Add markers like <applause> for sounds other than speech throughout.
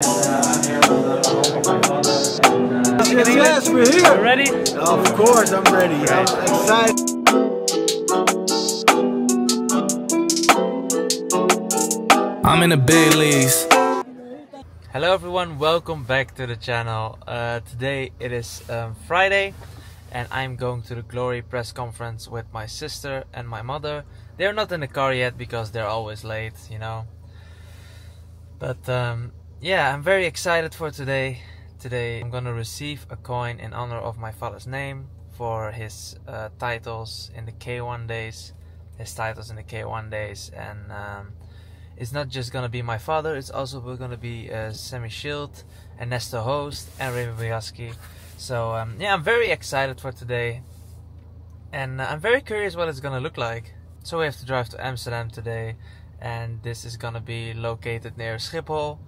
Yes, yes, we're here. You ready? Of course, I'm ready. I'm excited. I'm in the big leagues. Hello everyone, welcome back to the channel. Uh, today it is um, Friday and I'm going to the Glory press conference with my sister and my mother. They're not in the car yet because they're always late, you know. But um, yeah, I'm very excited for today. Today I'm gonna receive a coin in honor of my father's name for his uh, titles in the K1 days. His titles in the K1 days and um, it's not just gonna be my father, it's also gonna be uh, Semmy Schilt, Ernesto Hoost, and Remy Bonjasky. So um, yeah, I'm very excited for today, and uh, I'm very curious what it's gonna look like. So we have to drive to Amsterdam today, and this is gonna be located near Schiphol.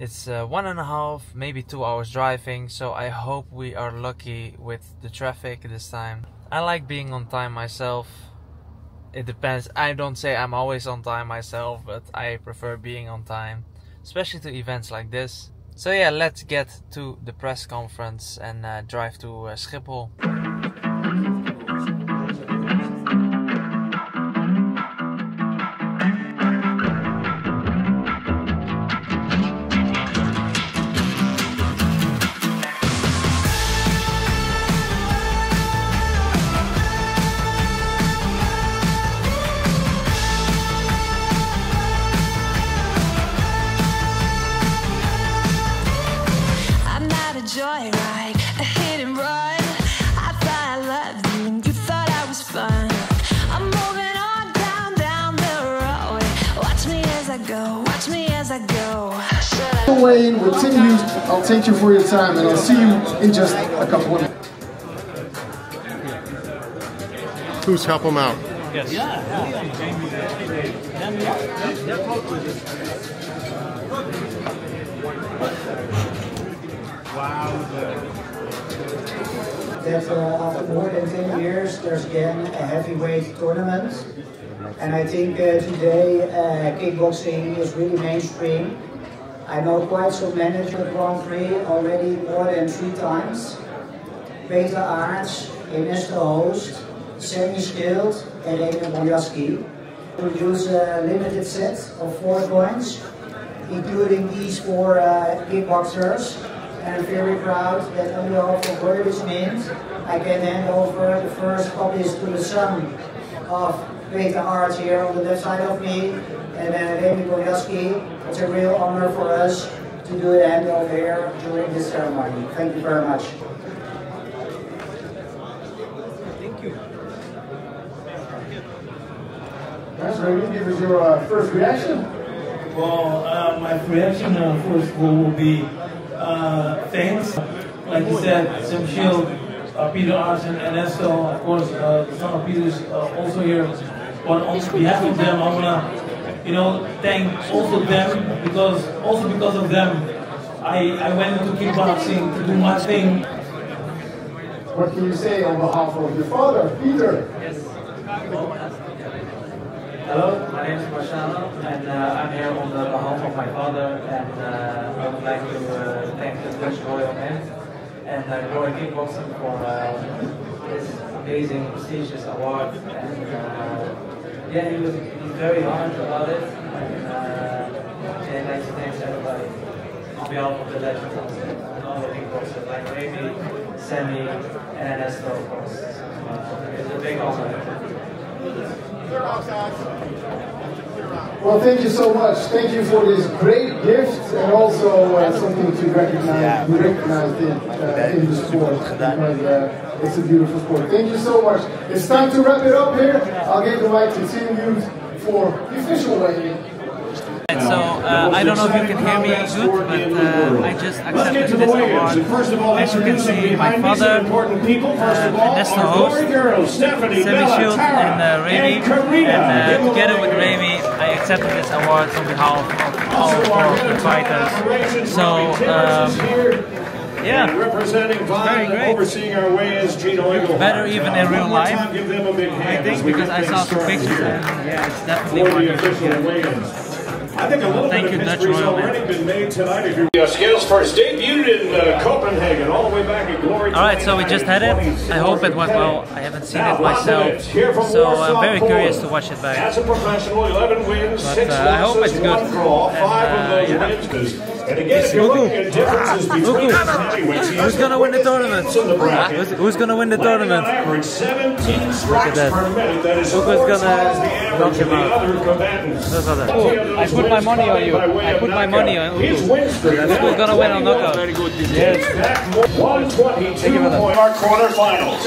It's uh, one and a half, maybe two hours driving, so I hope we are lucky with the traffic this time. I like being on time myself. It depends. I don't say I'm always on time myself, but I prefer being on time, especially to events like this. So yeah, let's get to the press conference and uh, drive to uh, Schiphol. Wayne with Tim Hughes. I'll thank you for your time and I'll see you in just a couple of minutes. Who's help him out? Yes. that uh, after more than 10 years there's again a heavyweight tournament. And I think uh, today uh, kickboxing is really mainstream. I know quite some management Grand Prix already more than three times. Peter Aerts, Ernesto Hoost, Semmy Schilt and Remy Bonjasky. Produce a limited set of four coins, including these four uh, kickboxers. And I'm very proud that behalf of Burgers Mint, I can hand over the first copies to the son of Peter Aerts here on the left side of me, and then Remy Bonjasky. It's a real honor for us to do the handover here during this ceremony. Thank you very much. Thank you. Guys, ready? Give us your uh, first reaction. Well, uh, my reaction uh, first of all will be uh, thanks. Like you said, Sam Schilt, uh, Peter Arsen, and Ernesto, of course, uh, the son of Peter is uh, also here. But on behalf of them, I wanna, you know, thank also them because also because of them, I, I went into kickboxing to do my thing. What can you say on behalf of your father, Peter? Yes. Hello, my name is Marciano, and uh, I'm here on the behalf of my father, and uh, I would like to uh, thank the Dutch Royal Mint and uh, Glory Kickboxing for uh, this amazing, prestigious award. And uh, yeah, he was he's very honored about it, and uh, yeah, I'd like to thank everybody on behalf of the legends and all the kickboxers like Remy, Semmy, and Ernesto, of course. Uh, it's a big honor. Well, thank you so much. Thank you for this great gift and also uh, something to recognize, be recognized in, uh, in the sport. Because, uh, it's a beautiful sport. Thank you so much. It's time to wrap it up here. I'll give the mic to Tim Hughes for the official weigh-in. So uh, I don't know if you can hear me good, but uh, I just accepted this award. First of all, As you can see, my father, important people. First of uh, all, Ernesto our Hoost, girls, Stephanie, Semmy Schilt, and uh, Remy. and Karina. And uh, together with Remy, I accepted this award on behalf of all four of the fighters. So, um, yeah, And representing Vaughn, overseeing our way is Gene Oigle. better even in real life. time, give them a big I think because I saw some pictures yeah, it's definitely For the official weigh-ins. I think a little Thank bit of history's Royal already been made tonight. If you're uh, Scales first debuted in uh, Copenhagen, all the way back at Glory. Alright, so we just had it. I hope it went well. I haven't seen it myself, so I'm very curious to watch it back. As a professional, 11 wins, But, 6 uh, I hope losses, it's good. 1 draw, 5 And, of those uh, yeah. Wins. 'cause- And again, if you're looking at differences between these heavyweights, Who's gonna win the tournament? in the bracket. Who's, who's gonna win the tournament? average 17 strikes that. per minute. That is Who's four gonna times the knock average of him the out? other combatants. Oh, those are I put my money on you. I put my money on His Uku. win streak Uku's now gonna win on 21. knockout. Very good. Yes. 122 point our quarterfinals.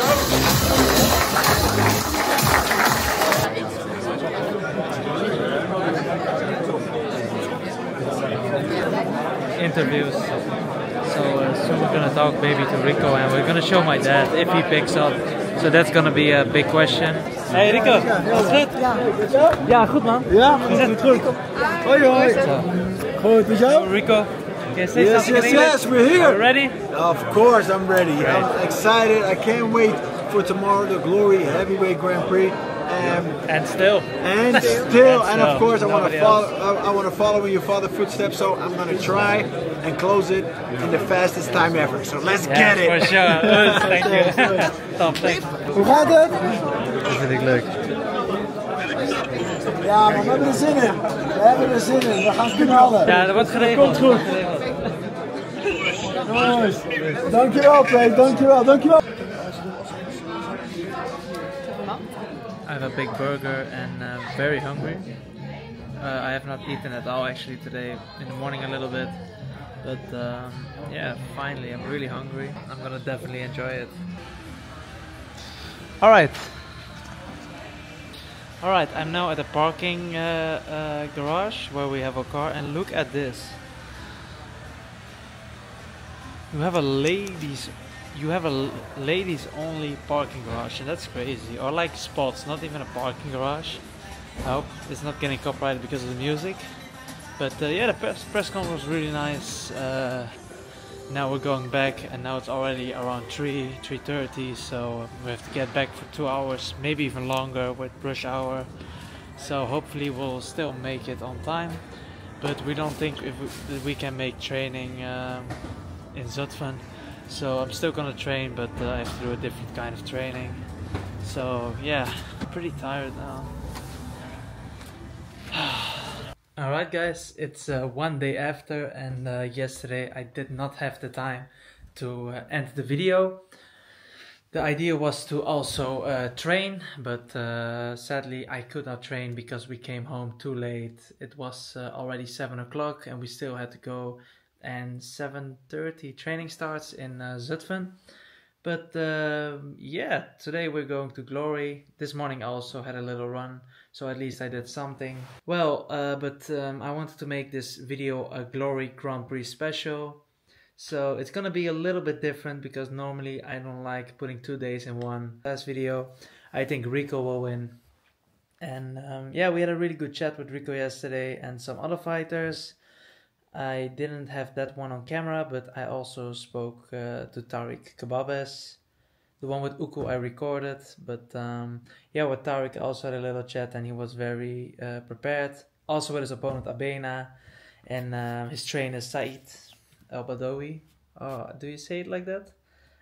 Interviews. So uh, soon we're gonna talk maybe to Rico and we're gonna show my dad if he picks up. So that's gonna be a big question. Hey Rico, alles goed? Ja, goed man. Ja, goed, goed. Hoi, hoi. Goed, met jou? Rico, can Yes, yes, yes, we're here. Are you ready? Of course, I'm ready. I'm excited. I can't wait for tomorrow, the Glory Heavyweight Grand Prix. Um, And still. and <laughs> still, and still, of course, I want to follow. I, I want to follow in your father's footsteps. So I'm gonna try and close it in the fastest time ever. So let's get it. for sure. <laughs> Us, thank you. <laughs> Top, thanks. Hoe gaat het? Dat vind ik leuk. Ja, maar we hebben er zin in. We hebben er zin in. We gaan knallen. Ja, dat wordt geregeld. Komt goed. Jongens, dankjewel, Peet. Dankjewel, dankjewel. Have a big burger and uh, very hungry. Uh, I have not eaten at all actually today. In the morning a little bit, but um, yeah, finally I'm really hungry. I'm gonna definitely enjoy it. All right. All right, I'm now at the parking uh, uh, garage where we have a car, and look at this. You have a ladies, you have a ladies only parking garage, and that's crazy. Or like spots, not even a parking garage. I hope it's not getting copyrighted because of the music. But uh, yeah, the press, press conference was really nice. Uh, now we're going back, and now it's already around three, three thirty. So we have to get back for two hours, maybe even longer with rush hour. So hopefully we'll still make it on time. But we don't think we, we can make training um, in Zutphen. So I'm still gonna train, but uh, I have to do a different kind of training. So yeah, pretty tired now. <sighs> Alright guys, it's uh, one day after and uh, yesterday I did not have the time to uh, end the video. The idea was to also uh, train, but uh, sadly I could not train because we came home too late. It was uh, already 7 o'clock and we still had to go and 7.30 training starts in uh, Zutphen. But um yeah, today we're going to Glory. This morning I also had a little run, so at least I did something. Well, uh, but um, I wanted to make this video a Glory Grand Prix special. So it's gonna be a little bit different because normally I don't like putting two days in one. Last video, I think Rico will win. And um, yeah, we had a really good chat with Rico yesterday and some other fighters. I didn't have that one on camera, but I also spoke uh, to Tariq Khbabez. The one with Uku I recorded, but um, yeah, with Tariq I also had a little chat and he was very uh, prepared. Also with his opponent Abena and uh, his trainer Said El Badawi. Oh, do you say it like that?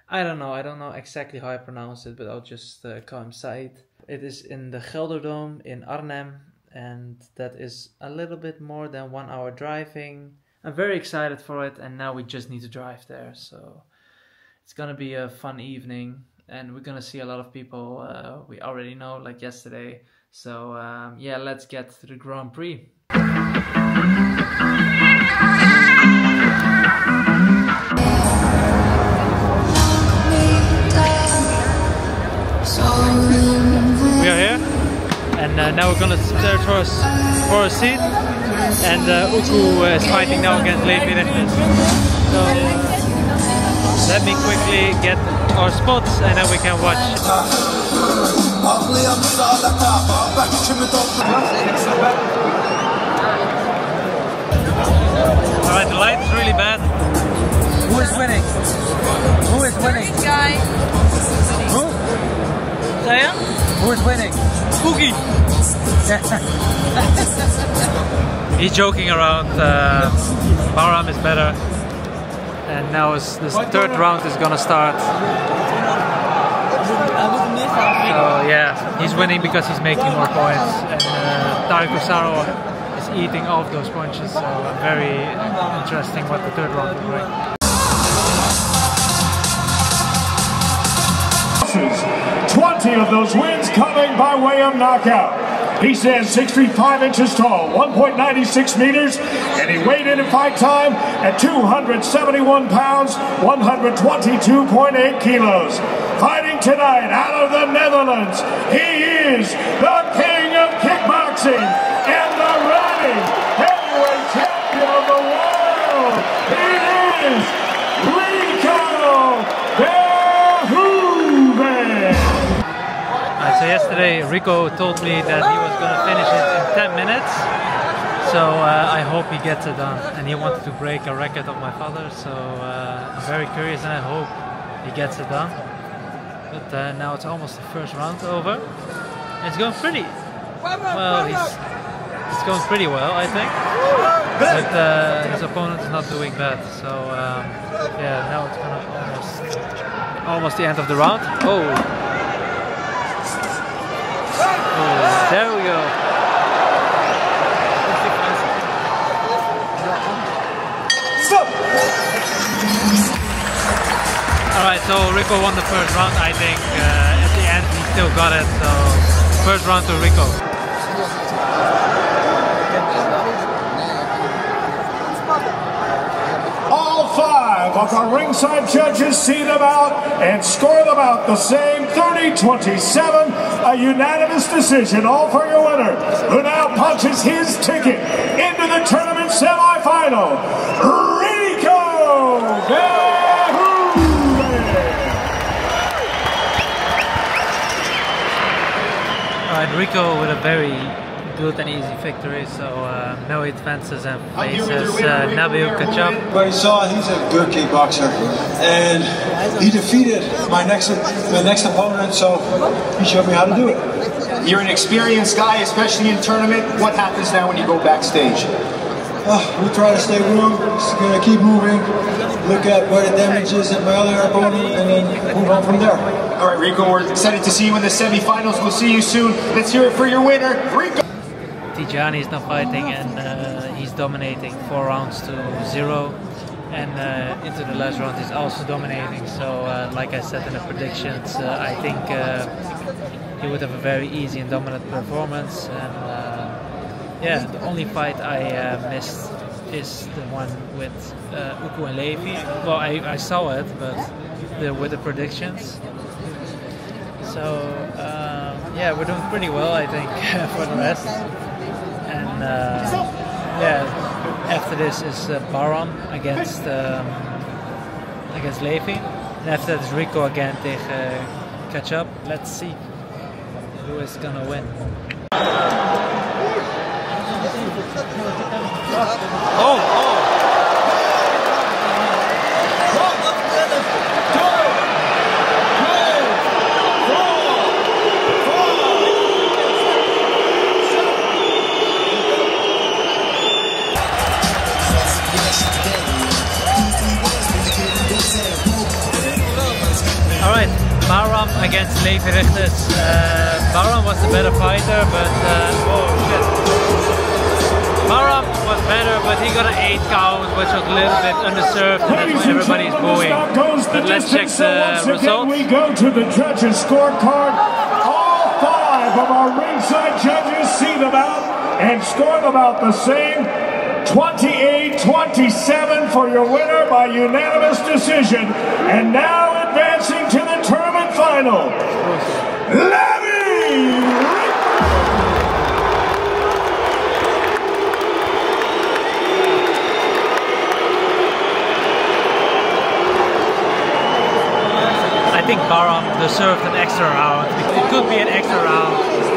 I don't know. I don't know exactly how I pronounce it, but I'll just uh, call him Said. It is in the GelreDome in Arnhem, and that is a little bit more than one hour driving. I'm very excited for it, and now we just need to drive there. So it's gonna be a fun evening, and we're gonna see a lot of people uh, we already know, like yesterday. So um, yeah, let's get to the Grand Prix. We are here, and uh, now we're gonna search for for a seat. And uh, Uku uh, is fighting now against Levi Rigters. So uh, let me quickly get our spots, and then we can watch. All right, the light is really bad. Who is winning? Who is winning? guy. Who? Saya? Who's winning? Cookie! <laughs> He's joking around. Uh, Bahram is better. And now is, this third round is gonna start. So yeah, he's winning because he's making more points. And uh, Tarek Usaro is eating off those punches. So very interesting what the third round will bring. 20 of those wins coming by way of knockout. He stands 6 feet 5 inches tall, 1.96 meters, and he weighed in at fight time at 271 pounds, 122.8 kilos. Fighting tonight out of the Netherlands, he is the king of kickboxing Uh, so yesterday Rico told me that he was going to finish it in 10 minutes. So uh, I hope he gets it done. And he wanted to break a record of my father. So uh, I'm very curious and I hope he gets it done. But uh, now it's almost the first round over. It's going pretty well. He's it's going pretty well, I think. But uh, his opponent is not doing bad. So um, yeah, now it's kind of almost almost the end of the round. Oh. There we go. Alright, so Rico won the first round, I think. Uh, at the end, he still got it. So, first round to Rico. All five of our ringside judges see them out and score them out the same 30-27, a unanimous decision, all for your winner, who now punches his ticket into the tournament semifinal, Rico Verhoeven. Alright, Rico with a very good and easy victory. So, uh, now he advances and faces uh, Nabil Khachab. Everybody saw he's a good kickboxer, and he defeated my next my next opponent. So he showed me how to do it. You're an experienced guy, especially in tournament. What happens now when you go backstage? Uh, we try to stay warm, just gonna keep moving, look at where the damage is at my other opponent, and then move on from there. All right, Rico, we're excited to see you in the semifinals. We'll see you soon. Let's hear it for your winner, Rico. Tijani is now fighting and uh, he's dominating four rounds to zero. And uh, into the last round, he's also dominating. So, uh, like I said in the predictions, uh, I think uh, he would have a very easy and dominant performance. And uh, yeah, the only fight I missed is the one with Uku and Levi. Well, I, I saw it, but the, with the predictions. So um, yeah, we're doing pretty well, I think, <laughs> for the rest. And uh, yeah, after this is uh, Bahram against um, against Levi. And after that is Rico again tegen Khachab. Let's see who is gonna win. Bahram against Levi Rigters. Uh, Bahram was the better fighter, but uh, oh shit. Bahram was better, but he got an 8 count, which was a little bit underserved, and that's why everybody's booing. But let's check the Again, results. we go to the judges' scorecard. All five of our ringside judges see them out and score them out the same. 28-27 for your winner by unanimous decision. And now advancing to the tournament final. I think Bahram deserved an extra round. It could be an extra round.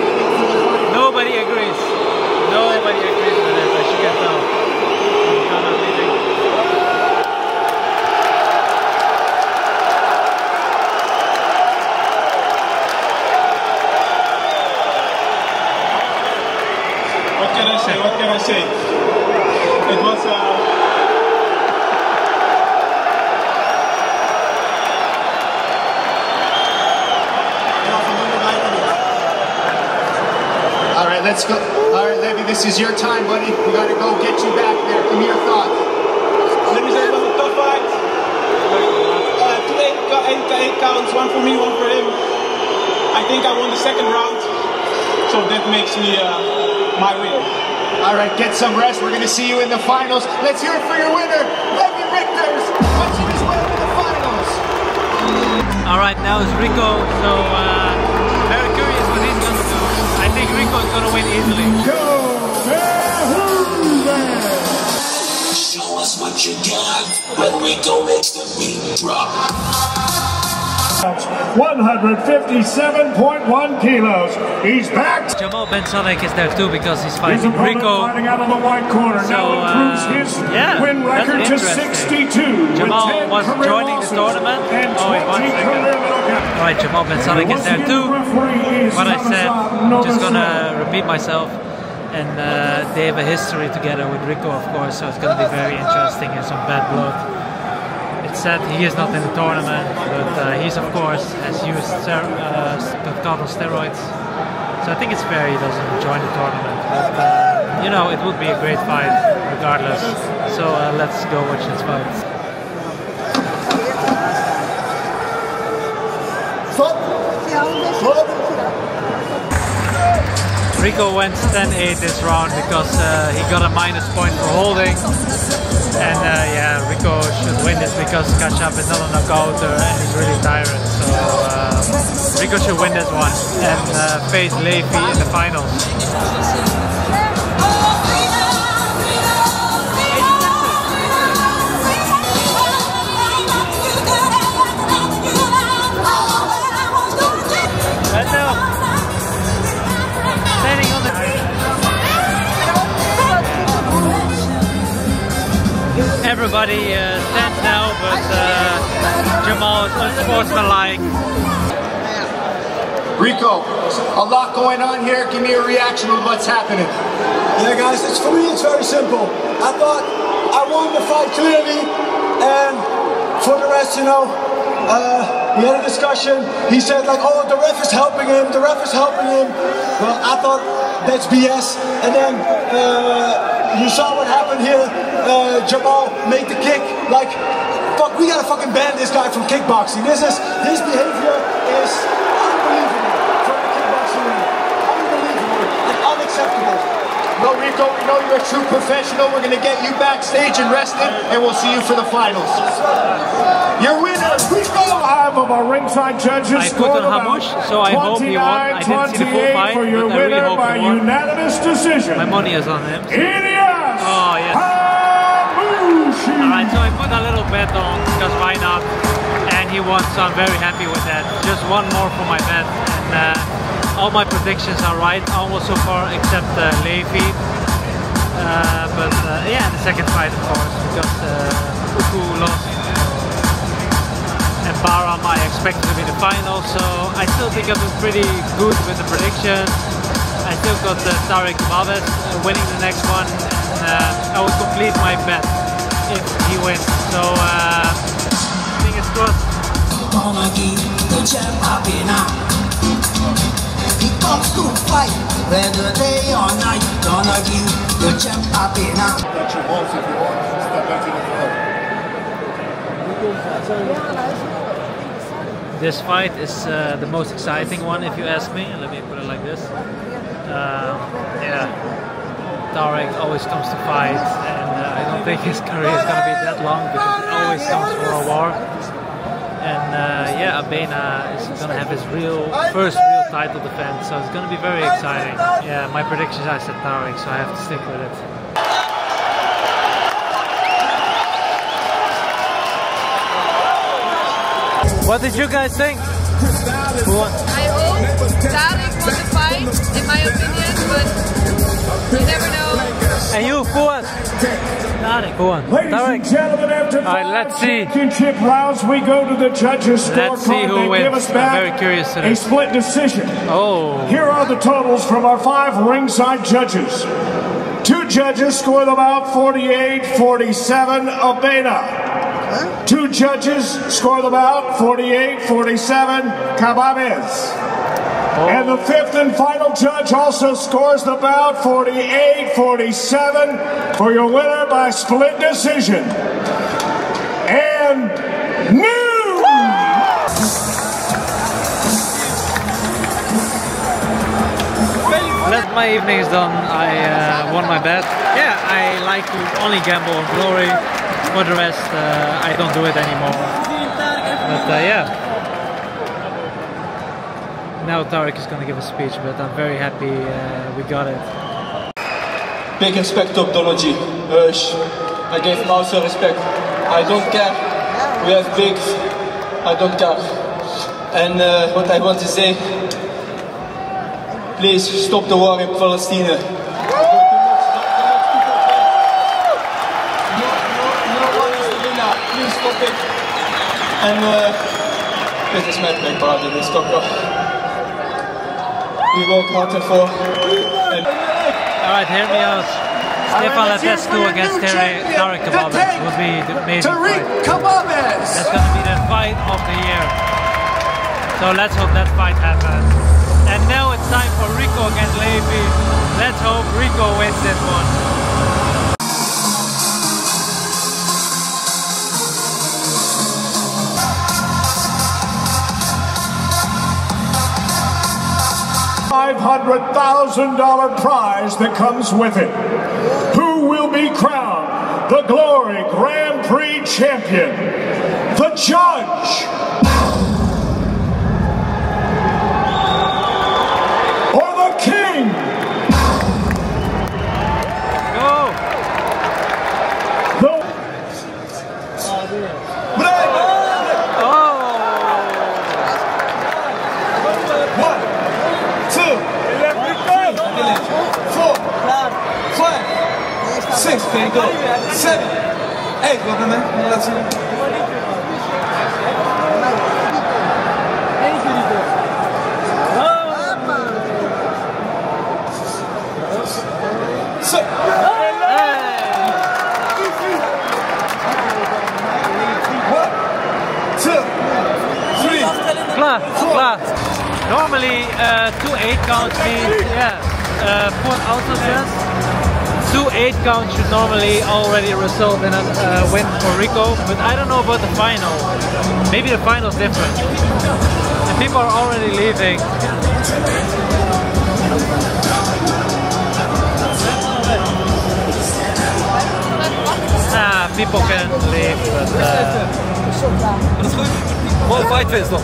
What can I say? What can I say? It was. Uh, All right, let's go. All right, Levi, this is your time, buddy. We gotta go get you back there. Give me your thoughts. Let me say it was a tough fight. Counts, one for me, one for him. I think I won the second round, so that makes me. Uh, my win. All right, get some rest. We're gonna see you in the finals. Let's hear it for your winner, Levi Rigters, punching his way to the finals. All right, now it's Rico. So uh, very curious what he's gonna do. I think Rico is gonna win easily. Go Show us what you got when Rico makes the beat drop. 157.1 kilos. He's back. Jamal Ben Saddik is there too because he's fighting Rico. fighting out of the white corner So, now improves uh, his yeah, win record to 62. Jamal with 10 was joining the tournament. And Oh, wait, one 20 second. career knockouts. All right, Jamal Ben Saddik is there too. What I said, I'm just gonna repeat myself. And uh, they have a history together with Rico, of course, so it's gonna be very interesting and some bad blood. It's said he is not in the tournament, but uh, he's of course has used ster- uh, steroids. So I think it's fair he doesn't join the tournament. But uh, you know, it would be a great fight regardless. So uh, let's go watch this fight. Rico went 10-8 this round because uh, he got a minus point for holding. And uh, yeah, Rico should win this because Khachab is not on a knockouter and he's really tired. So uh, Rico should win this one and uh, face Levi in the finals. Everybody uh, stands now, but uh, Jamal is unsportsmanlike. Rico, a lot going on here. Give me a reaction with what's happening. Yeah, guys, it's for me. It's very simple. I thought I won the fight clearly, and for the rest, you know, uh, we had a discussion. He said like, "Oh, the ref is helping him. The ref is helping him." Well, I thought that's BS. And then uh, you saw what happened here. Uh, Jamal made the kick. Like, fuck, we gotta fucking ban this guy from kickboxing. This is his behavior is unbelievable for a kickboxing ring. Unbelievable and unacceptable. Well, Rico, we know you're a true professional. We're going to get you backstage and rested, and we'll see you for the finals. Your winner, Rico. Five of our ringside judges I put scored on about Hamush, so I hope he won. I didn't see the full fight, for your but I really winner hope by he won. unanimous decision. My money is on him. Ilias Oh yes. Alright, so I put a little bet on because why not? And he won, so I'm very happy with that. Just one more for my bet, and uh, all my predictions are right, almost so far, except uh, Levi. Uh, but uh, yeah, the second fight, of course, because uh, Uku lost. And Bahram, I expected to be the final, so I still think I was pretty good with the predictions. I still got uh, Tarek Maves uh, winning the next one, and uh, I will complete my bet if he wins. So, uh, fingers crossed. He comes to fight, whether day or night. Gonna give the champ a winner. Touch your balls if you want. Step back to the floor. This fight is uh, the most exciting one, if you ask me. Let me put it like this. Um, yeah, Tarek always comes to fight, uh, don't think his career is gonna be that long because he always comes for a war. And uh, yeah, Abena is gonna have his real first real title defense, so it's gonna be very exciting. Yeah, my predictions I said Tarek, so I have to stick with it. What did you guys think? I hope Tarek won the fight, in my opinion, but you never know. And you, who won? Tarek. Who won? Ladies and gentlemen, after All right, let's see. championship rounds, we go to the judges' Let's see scorecard. who They wins. give us I'm back very curious to a split decision. Oh. Here are the totals from our five ringside judges. Two judges score the bout 48-47 Abena. Two judges score the bout 48-47 Khbabez. And the fifth and final judge also scores the bout 48 47 for your winner by split decision. And new! Let my evening is done. I uh, won my bet. Yeah, I like to only gamble on glory. For the rest, uh, I don't do it anymore. But uh, yeah. Now Tarek is gonna give a speech, but I'm very happy uh, we got it. Big respect to Donegi. Hush. I gave him also respect. I don't care. We have big. I don't care. And uh, what I want to say, please stop the war in Palestine. Please stop it. And uh, this is my big brother, this doctor. We work hard for. And Alright, hear me out. Stefan Latescu against Tarek Tarek Kababic would be the amazing Tariq fight. Khbabez! That's gonna be the fight of the year. So let's hope that fight happens. And now it's time for Rico against Levi. Let's hope Rico wins this one. $500,000 prize that comes with it. Who will be crowned the Glory Grand Prix champion? The judge. Five, six, there you go. Seven, eight, welcome man. Let's see. So, one, two, three, Klaar, klaar. Normally, uh, two eight counts means yeah, uh, four auto just. Two eight counts should normally already result in a uh, win for Rico, but I don't know about the final. Maybe the final is different. And people are already leaving. Ah, people can leave, but. Uh, Mooi fight nog.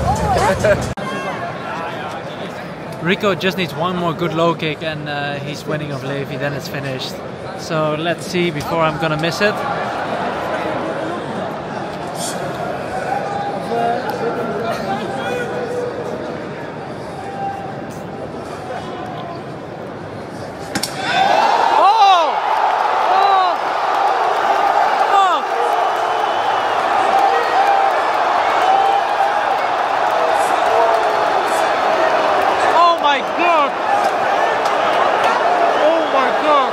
<laughs> Rico just needs one more good low kick and uh, he's winning of Levi, then it's finished. So let's see before I'm gonna miss it. Oh! Oh! Fuck! Oh my god! Oh my god!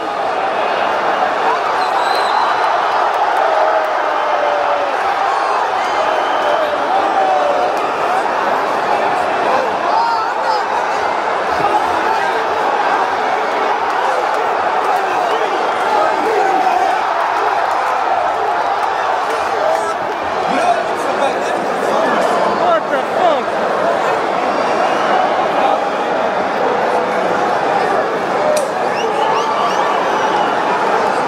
What the fuck?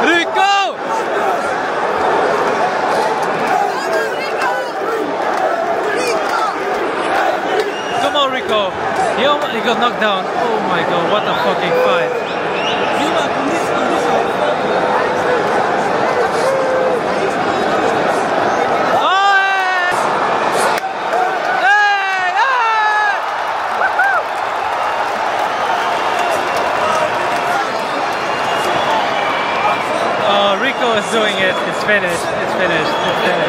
Rico! Come on, Rico. He, got knocked down. Oh my god, what a fucking fight. Oh, Rico is doing it. It's finished. It's finished. It's finished.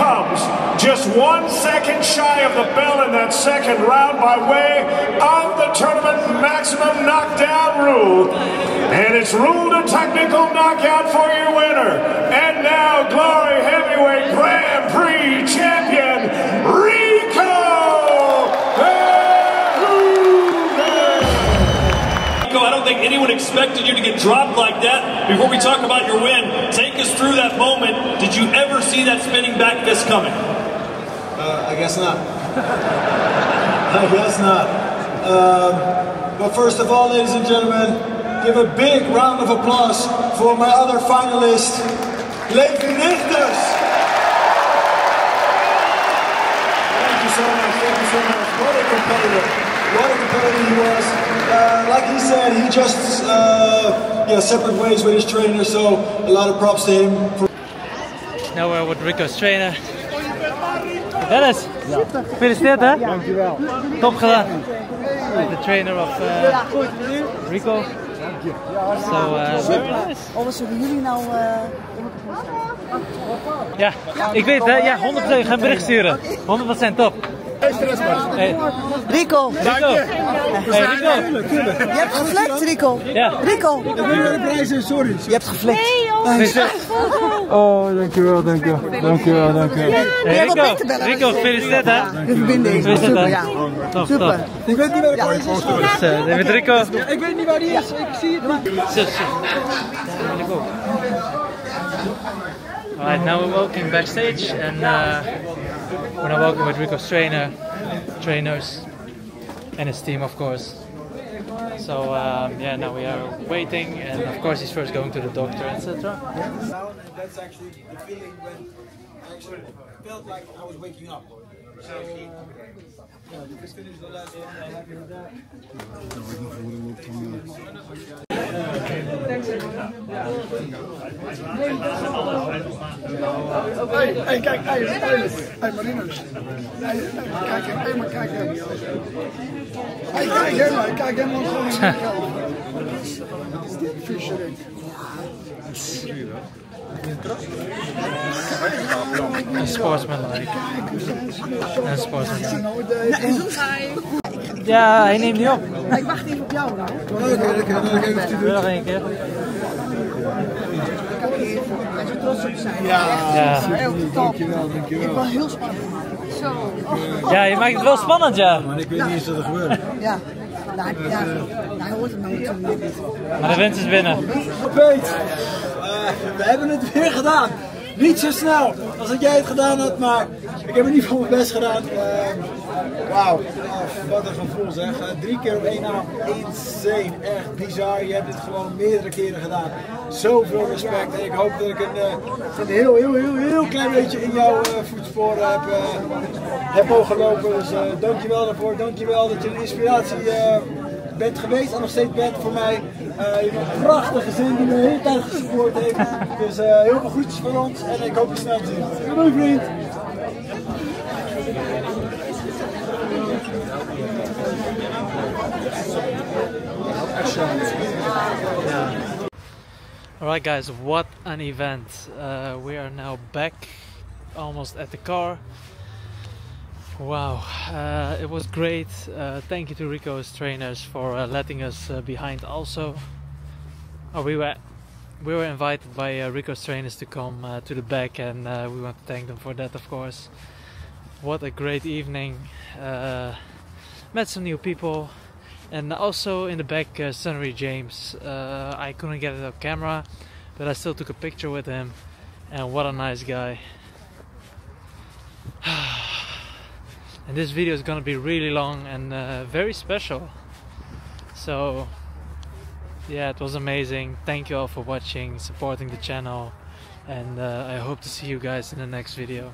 Comes just one second shy of the bell in that second round by way of the tournament maximum knockdown rule. And it's ruled a technical knockout for your winner. And now, Glory Heavyweight Grand Prix champion, Rico think anyone expected you to get dropped like that. Before we talk about your win, take us through that moment. Did you ever see that spinning back fist coming? Uh, I guess not. <laughs> I guess not. Um, but first of all, ladies and gentlemen, give a big round of applause for my other finalist, Levi Rigters. Thank you so much. Thank you so much. What a competitor. What a competitor he was. Uh, like he said, he just uh, yeah separate ways with his trainer. So a lot of props to him. For Now we're with Rico's trainer. Dennis, gefeliciteerd hè? Dankjewel. Top gedaan. With the trainer of uh, Rico. So, uh. Oh, wat zullen jullie nou... eh, Ja, ik weet hè, ja 100% ik ga een bericht sturen. 100% top. Hey. Rico. Rico. Hey, Rico. Je hebt geflikt, Rico. Ja. Rico. Ik wil naar de prijzen, sorry. Je hebt geflikt. Oh, dankjewel, dankjewel. Dankjewel, dankjewel. Hey, Rico, Rico, gefeliciteerd hè. De verbinding. Super, ja. Super. Ik weet niet waar de prijs is. Met Rico. Ik weet niet waar die is. Ik zie het niet. Zo, zo. Alright, now we're walking backstage and uh, we're now walking with Rico's trainer, trainers, and his team, of course. So um, yeah, now we are waiting, and of course he's first going to the doctor, etc. That's actually the feeling when I actually felt like I was waking up. So, uh, yeah, just finished the last one. Hé, hey, kijk, hé, hey, hij Hey, kijk, hé, maar kijk hem. Hé, kijk helemaal, kijk in Wat is dit, een Sportsman like. And. Ja, hij neemt niet op. Ik wacht even op jou dan. Wil nog één keer? Daar je trots op zijn. Ja, Ja. Heel top. dankjewel, Ik dankjewel. ben heel spannend. Zo. Ja, je maakt het wel spannend, ja. Maar ik weet niet eens wat er gebeurt. Ja. Nou, ja. Nou, hij hoort hem nou niet. Maar de winst is binnen. Peet, eh, we hebben het weer gedaan. Niet zo snel als dat jij het gedaan had, maar ik heb in ieder geval mijn best gedaan. Eh, Wauw, wat een gevoel zeg. Drie keer op één naam, insane, echt bizar. Je hebt dit gewoon meerdere keren gedaan. Zoveel respect en ik hoop dat ik een, eh, een heel, heel, heel, heel klein beetje in jouw eh, voetsporen heb, eh, heb mogen lopen. Dus eh, dankjewel daarvoor, dankjewel dat je een inspiratie bent geweest en nog steeds bent voor mij. Je bent een prachtige zin die me de hele tijd gesupport heeft. Dus heel veel groetjes van ons en ik hoop je snel te zien. Doei vriend! Alright guys, what an event. Uh, we are now back almost at the car. Wow, uh, it was great. Uh, thank you to Rico's trainers for uh, letting us uh, behind also. Oh, we were we were invited by Rico's trainers to come to the back and we want to thank them for that of course. What a great evening. Met some new people and also in the back uh, Sunnery James. Uh, I couldn't get it on camera but I still took a picture with him and what a nice guy. <sighs> and this video is gonna be really long and uh, very special. So yeah, it was amazing. Thank you all for watching, supporting the channel, and uh, I hope to see you guys in the next video.